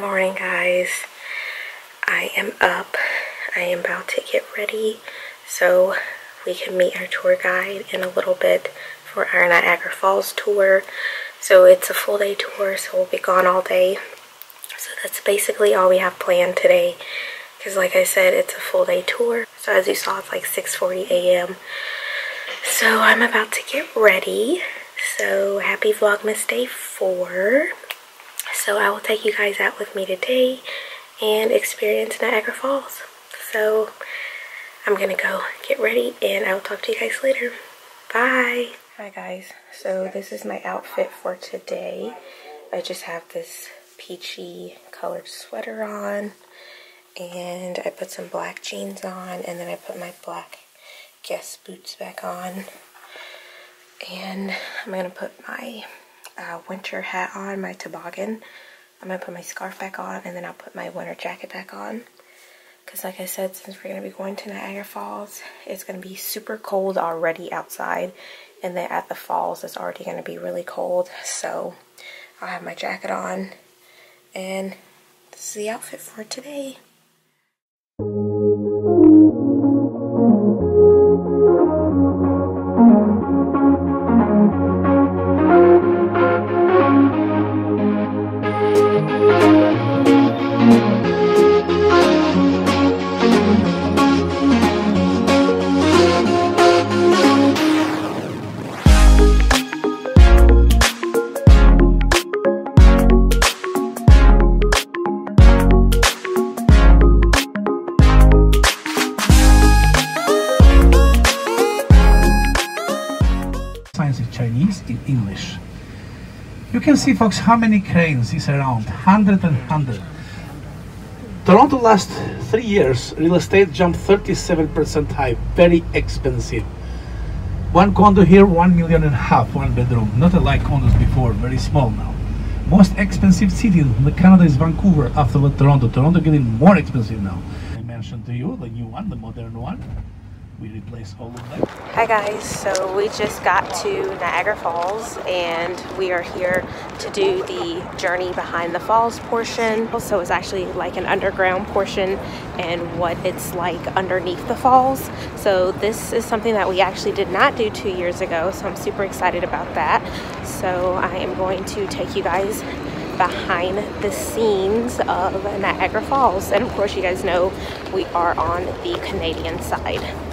Morning, guys. I am up. I am about to get ready so we can meet our tour guide in a little bit for our Niagara Falls tour. So it's a full day tour, so we'll be gone all day. So that's basically all we have planned today. Because like I said, it's a full day tour. So as you saw, it's like 6.40 a.m. So I'm about to get ready. So happy Vlogmas Day 4. So I will take you guys out with me today and experience Niagara Falls. So I'm gonna go get ready and I will talk to you guys later. Bye. Hi guys, so this is my outfit for today. I just have this peachy colored sweater on and I put some black jeans on and then I put my black Guess boots back on. And I'm gonna put my uh, winter hat on, my toboggan. I'm going to put my scarf back on and then I'll put my winter jacket back on. Because like I said, since we're going to be going to Niagara Falls, it's going to be super cold already outside. And then at the falls, it's already going to be really cold. So I'll have my jacket on. And this is the outfit for today. Chinese in English. You can see folks how many cranes is around, 100 and 100. Toronto last three years, real estate jumped 37% high, very expensive. One condo here, one million and a half, one bedroom. Not like condos before, very small now. Most expensive city in Canada is Vancouver after Toronto. Toronto getting more expensive now. I mentioned to you the new one, the modern one we replace all of them. Hi guys, so we just got to Niagara Falls and we are here to do the journey behind the falls portion. So it's actually like an underground portion and what it's like underneath the falls. So this is something that we actually did not do two years ago, so I'm super excited about that. So I am going to take you guys behind the scenes of Niagara Falls. And of course, you guys know we are on the Canadian side.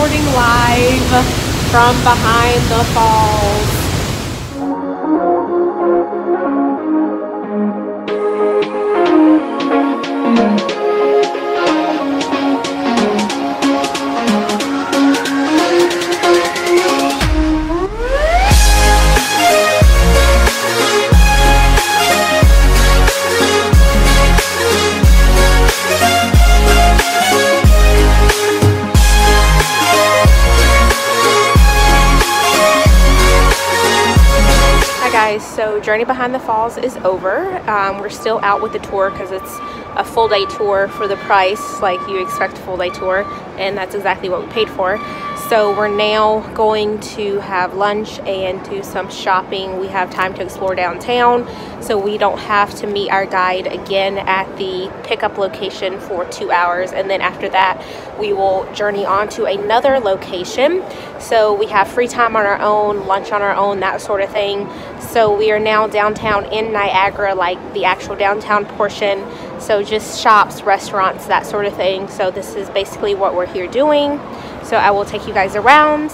Reporting live from behind the falls. Journey Behind the Falls is over. Um, we're still out with the tour because it's a full day tour for the price like you expect a full day tour and that's exactly what we paid for. So we're now going to have lunch and do some shopping. We have time to explore downtown so we don't have to meet our guide again at the pickup location for two hours and then after that we will journey on to another location. So we have free time on our own, lunch on our own, that sort of thing. So we are now downtown in Niagara, like the actual downtown portion. So just shops, restaurants, that sort of thing. So this is basically what we're here doing. So I will take you guys around.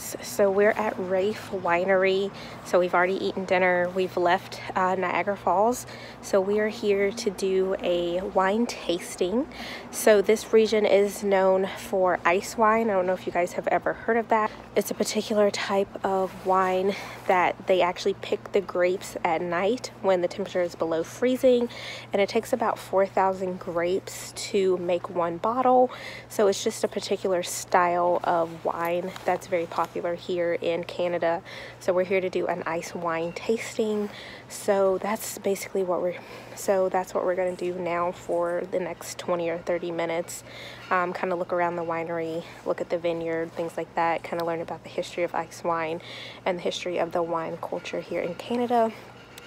So we're at Reif Winery. So we've already eaten dinner. We've left uh, Niagara Falls. So we are here to do a wine tasting. So this region is known for ice wine. I don't know if you guys have ever heard of that. It's a particular type of wine that they actually pick the grapes at night when the temperature is below freezing. And it takes about 4,000 grapes to make one bottle. So it's just a particular style of wine that's very popular here in Canada. So we're here to do an ice wine tasting. So that's basically what we're so that's what we're going to do now for the next 20 or 30 minutes. Um, kind of look around the winery, look at the vineyard, things like that. Kind of learn about the history of ice wine and the history of the wine culture here in Canada.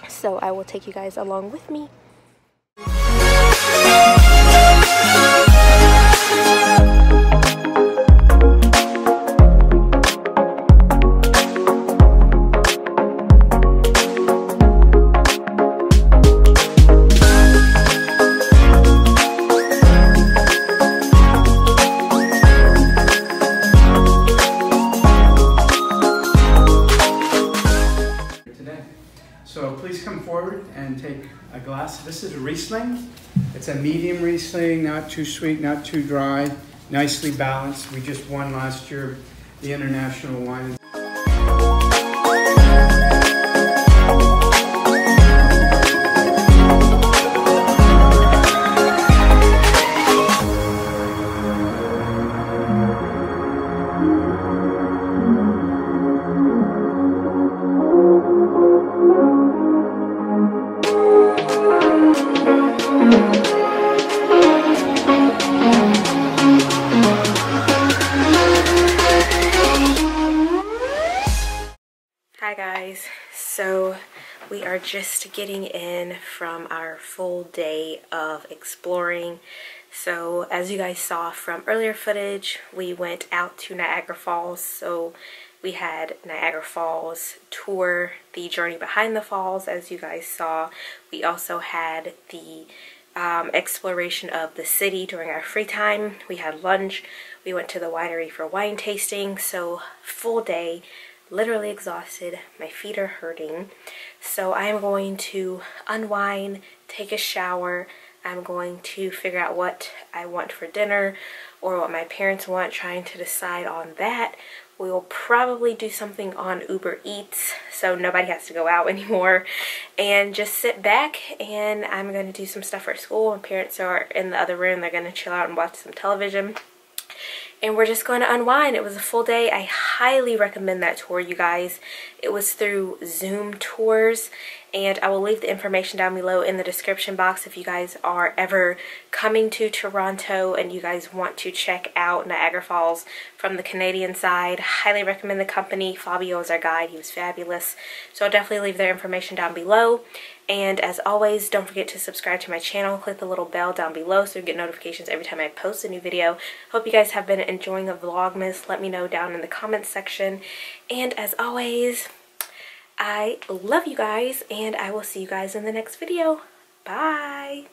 So I will take you guys along with me. Glass. This is a Riesling. It's a medium Riesling, not too sweet, not too dry, nicely balanced. We just won last year the International Wine. Just getting in from our full day of exploring. So as you guys saw from earlier footage, we went out to Niagara Falls. So we had Niagara Falls tour, the journey behind the falls as you guys saw. We also had the um, exploration of the city during our free time. We had lunch. We went to the winery for wine tasting. So full day literally exhausted. My feet are hurting. So I am going to unwind, take a shower. I'm going to figure out what I want for dinner or what my parents want, trying to decide on that. We will probably do something on Uber Eats so nobody has to go out anymore and just sit back and I'm going to do some stuff for school. My parents are in the other room. They're going to chill out and watch some television and we're just going to unwind. It was a full day. I highly recommend that tour, you guys. It was through Zoom Tours, and I will leave the information down below in the description box if you guys are ever coming to Toronto and you guys want to check out Niagara Falls from the Canadian side. Highly recommend the company. Fabio is our guide. He was fabulous. So I'll definitely leave their information down below. And as always, don't forget to subscribe to my channel. Click the little bell down below so you get notifications every time I post a new video. Hope you guys have been enjoying the Vlogmas. Let me know down in the comments section. And as always, I love you guys and I will see you guys in the next video. Bye!